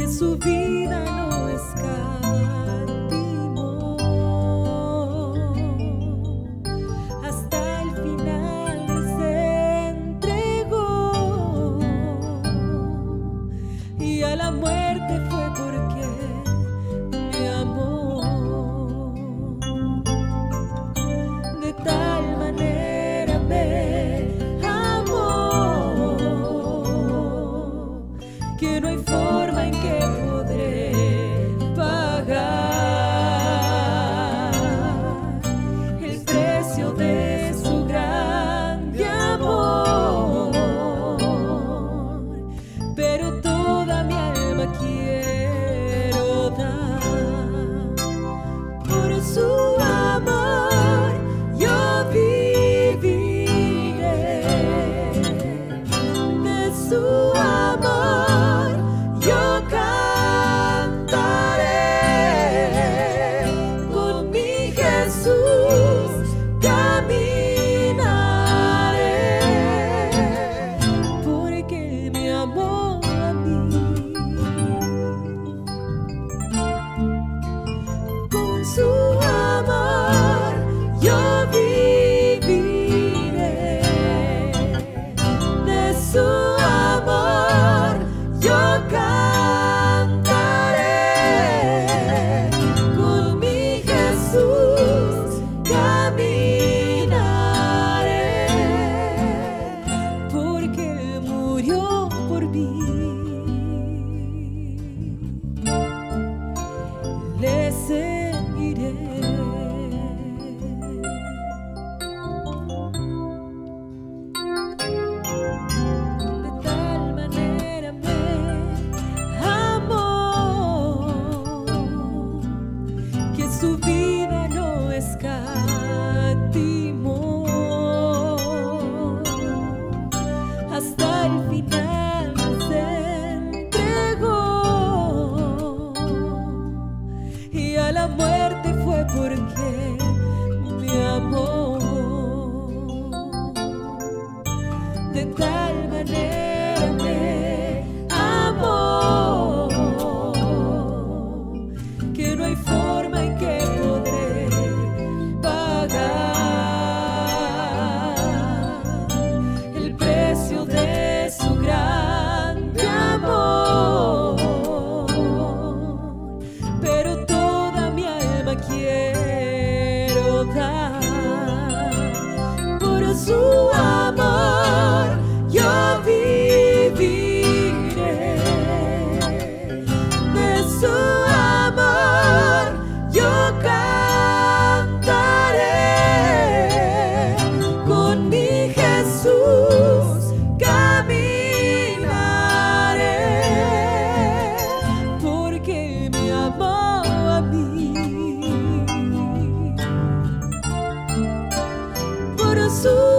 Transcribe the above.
que su vida no escapa. aqui. murió por mí. de tal manera. So.